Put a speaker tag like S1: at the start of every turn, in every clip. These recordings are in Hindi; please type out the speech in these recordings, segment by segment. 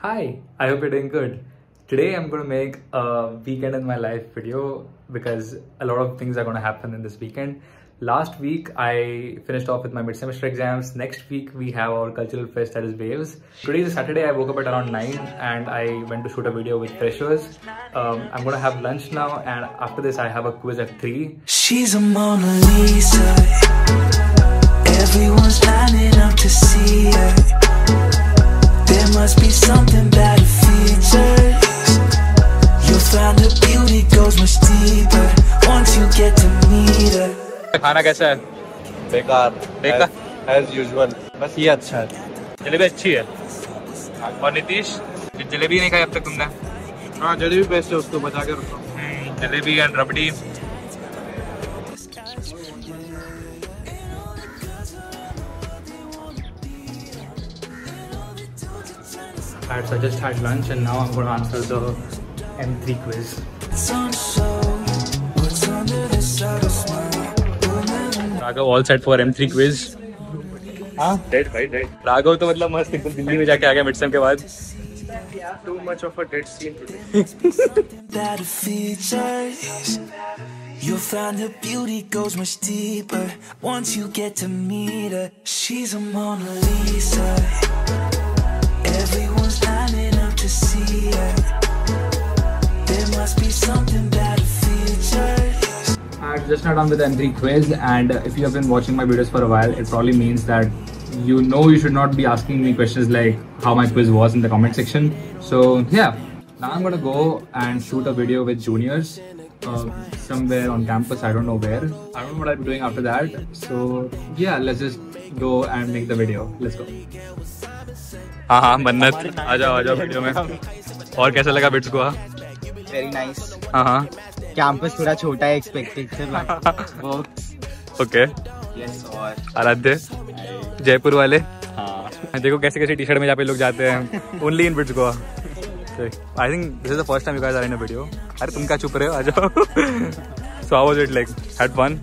S1: Hi, I hope you're doing good. Today I'm going to make a weekend in my life video because a lot of things are going to happen in this weekend. Last week I finished off with my mid-semester exams. Next week we have our cultural fest that is Waves. Today is Saturday. I woke up at around 9 and I went to shoot a video with freshers. Um, I'm going to have lunch now and after this I have a quiz at 3.
S2: She's a Mona Lisa. Everyone's lining up to see
S1: खाना कैसा है?
S3: बेकार।
S1: बेकार?
S3: एज यूजुअल बस ये अच्छा है।
S1: जलेबी अच्छी है? और नीतीश जलेबी नहीं खाई अब तक तुमने?
S3: हाँ जलेबी बेस्ट है उसको बचा के रखो।
S1: Jalebi and rabri. I just had lunch and now I'm going to answer the M3 quiz. Raghav all set for M3 quiz. हाँ डेट भाई डेट राघव तो मतलब मस्त एकदम दिल्ली में जाके आ गया मिड सेम के बाद
S3: too much of a dead
S2: scene today You'll find her beauty goes much deeper once you get to meet her. She's a Mona Lisa. Everyone's lining up to see her. There must be something about her features.
S1: I'm just not done with the M3 quiz, and if you have been watching my videos for a while, it probably means that you know you should not be asking me questions like how my quiz was in the comment section. So yeah, now I'm gonna go and shoot a video with juniors uh, somewhere on campus. I don't know where. I don't know what I'll be doing after that. So yeah, let's just go and make the video. Let's go. हाँ हाँ मन्नत आ जाओ आ जाओ वीडियो में और कैसा लगा बिट्स को
S4: वेरी नाइस
S1: हाँ हाँ
S4: कैंपस थोड़ा छोटा है एक्सपेक्टेड से
S1: ओके आराध्य जयपुर वाले? हाँ। देखो कैसे कैसे टी शर्ट में जहाँ पे लोग जाते हैं। Only in BITS Goa I think this is the first time you guys are in a video अरे तुम क्या चुप रहे हो? आ जाओ। So how was it like had fun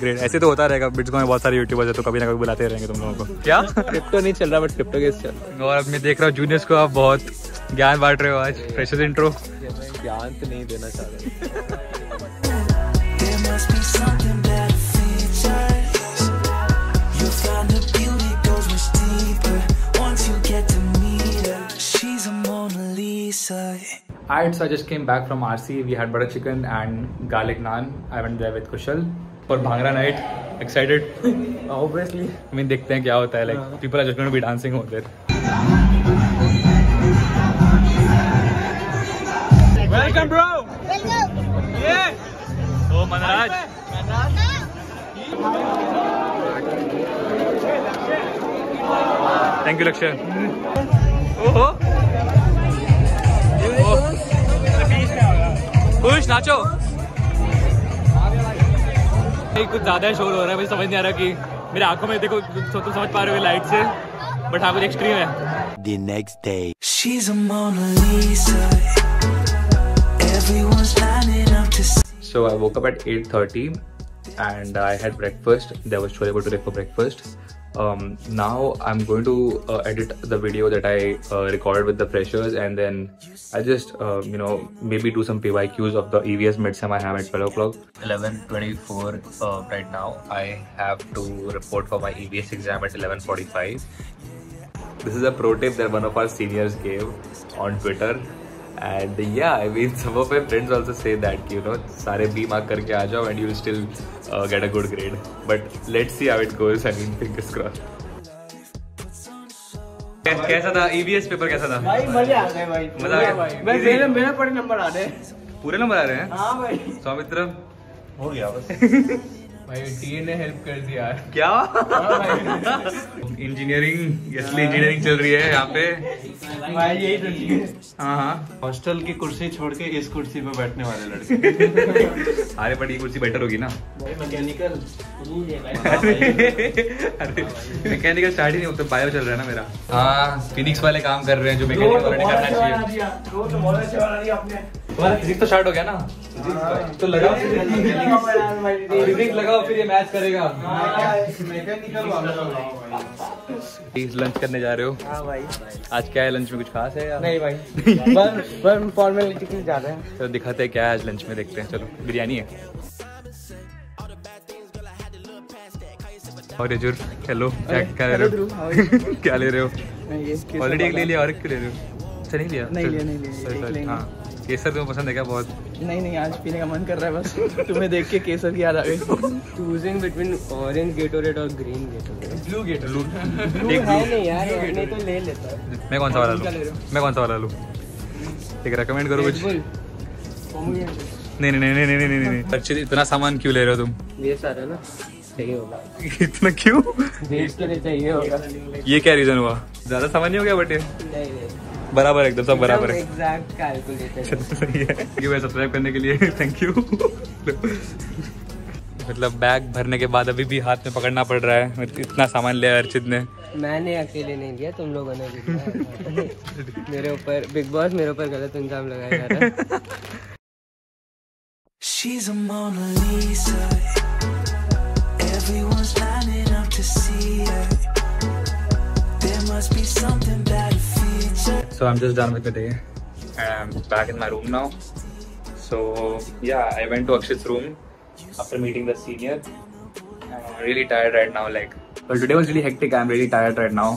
S1: great ऐसे तो होता रहेगा। बिट्स में बहुत सारे यूट्यूबर्स है तो कभी ना कभी बुलाते रहेंगे तुम लोगों को। क्या?
S3: क्रिप्टो नहीं चल रहा बट क्रिप्टो केस चल
S1: और अब मैं देख रहा हूँ जूनियर्स को आप बहुत ज्ञान बांट रहे हो आज। फ्रेशर्स इंट्रो
S3: ज्ञान तो नहीं देना चाह रहा.
S1: Alright, so I just came back from RC. We had butter chicken and garlic naan. I went there with Kushal for Bhangra night. Excited?
S3: Obviously
S1: I mean, देखते हैं क्या होता है. Like people are just going to be dancing over there.
S3: Welcome bro ये
S1: Oh, Manraj. Thank you, Lakshay. ओहो. खुश नाचो नहीं कुछ ज़्यादा शोर हो रहा है मुझे समझ नहीं आ रहा कि मेरे आँखों में देखो तो तुम समझ पा रहे हो लाइट से बट हाँ कुछ एक्सट्रीम है
S2: The next day. She's a Mona Lisa.
S1: So I woke up at 8:30 and I had breakfast. There was chole bhature for breakfast. Um, now I'm going to uh, edit the video that I uh, recorded with the freshers and then I just uh, you know maybe do some PYQs of the EVS midsem I have at 12 o'clock. 11:24 uh, right now. I have to report for my EVS exam at 11:45. This is a pro tip that one of our seniors gave on Twitter. And yeah, I mean, some of my friends also say that, you know, सारे B mark करके आ जाओ and you'll still uh, get a good grade. But let's see how it goes. I mean, fingers crossed. कैसा था EVS पेपर कैसा था
S4: भाई मज़े आ गए भाई
S1: मज़ा आ गया?
S4: मैं मेरे मेरे बड़े नंबर आ रहे हैं
S1: पूरे नंबर आ रहे हैं
S4: हाँ भाई
S1: सौमित्र
S3: हो गया बस
S4: भाई टी ने हेल्प कर दिया।
S1: क्या? इंजीनियरिंग असली इंजीनियरिंग चल रही है यहाँ पे।
S4: भाई यही तो हाँ।
S1: हाँ
S3: हॉस्टल की कुर्सी छोड़ के इस कुर्सी पे बैठने वाले लड़के।
S1: अरे बट ये कुर्सी बेटर होगी ना।
S4: भाई मैकेनिकल
S1: अरे मैकेनिकल स्टार्ट ही नहीं होता बायो चल रहा है ना मेरा। हाँ फिनिक्स वाले काम कर रहे हैं जो मैकेनिकल वाले करना चाहिए। तुम्हारा फिजिक्स तो स्टार्ट हो गया ना? तो लगाओ फिजिक्स लगाओ फिर ये मैच करेगा। प्लीज़ लंच करने जा रहे हो।
S4: हाँ भाई।
S1: आज क्या है लंच में कुछ खास है या?
S4: नहीं भाई। बस बस फॉर्मेलिटी के लिए जा रहे हैं।
S1: तो दिखाते हैं क्या है आज लंच में देखते हैं। चलो बिरयानी है। और यजुर हेलो क्या क्या ले रहे हो? क्या ले रहे हो? ऑलरेडी एक ले लिया और एक क्यों ले रहे हो। अच्छा नहीं लिया?
S5: नहीं लिया, नहीं लिया।
S1: हाँ। केसर तुम्हें पसंद है क्या बहुत?
S5: नहीं नहीं आज पीने का मन कर रहा है बस। तुम्हें देख के केसर की याद आ गई।
S4: चूजिंग बिटवीन ऑरेंज गेटोरेट और
S1: green
S4: Gatorade
S1: blue
S4: gate
S1: blue
S4: नहीं यार नहीं तो ले लेता।
S1: मैं कौन सा वाला
S5: ले?
S1: मैं कौन सा वाला लूँ? एक रेकमेंड करो कुछ। नहीं नहीं नहीं नहीं नहीं नहीं अच्छी इतना सामान क्यों ले रहे हो तुम?
S4: ये सारा ना सही होगा।
S1: इतना क्यों?
S4: देश के लिए चाहिए होगा।
S1: ये क्या रीजन हुआ? ज़्यादा सामान नहीं हो गया बटे?
S4: नहीं नहीं।
S1: बराबर एकदम सब बराबर है। है। सब्सक्राइब करने के लिए। थैंक यू मतलब बैग भरने के बाद अभी भी हाथ में पकड़ना पड़ रहा है। इतना सामान लिया अर्चित ने।
S4: मैंने अकेले नहीं लिया तुम लोगों ने मेरे ऊपर बिग बॉस मेरे ऊपर गलत इल्ज़ाम लगाया जा रहा है।
S1: So I'm just done with the day and I'm back in my room now. So yeah, I went to Akshit's room after meeting the senior. I'm really tired right now. Like, well, today was really hectic. I'm really tired right now.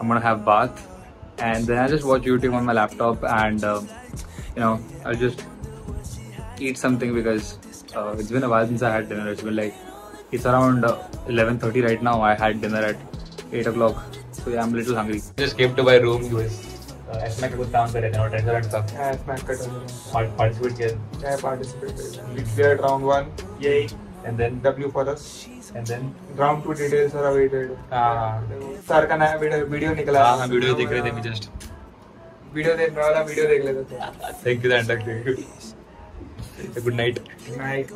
S1: I'm gonna have bath and then I just watch YouTube on my laptop and uh, you know I'll just eat something because uh, it's been a while since I had dinner. It's been like it's around uh, 11:30 right now. I had dinner at 8 o'clock, so yeah, I'm a little hungry. Just came to my room. इसमें कुछ काम कर रहे थे और रेस्टोरेंट का पार्टिसिपेट किया
S5: We cleared round one. Yay.
S1: And then
S5: W for us.
S1: And then
S5: Round two details are awaited.
S1: हाँ
S5: सर का नया वीडियो वीडियो निकला
S1: हाँ वीडियो देख रहे थे मैं जस्ट
S5: वीडियो देखने वाला वीडियो देख लेते थे।
S1: Thank you that thank you good
S5: night
S2: night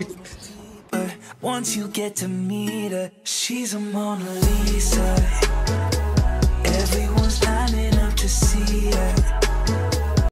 S2: once you get to meet her, she's a Mona Lisa. yeah.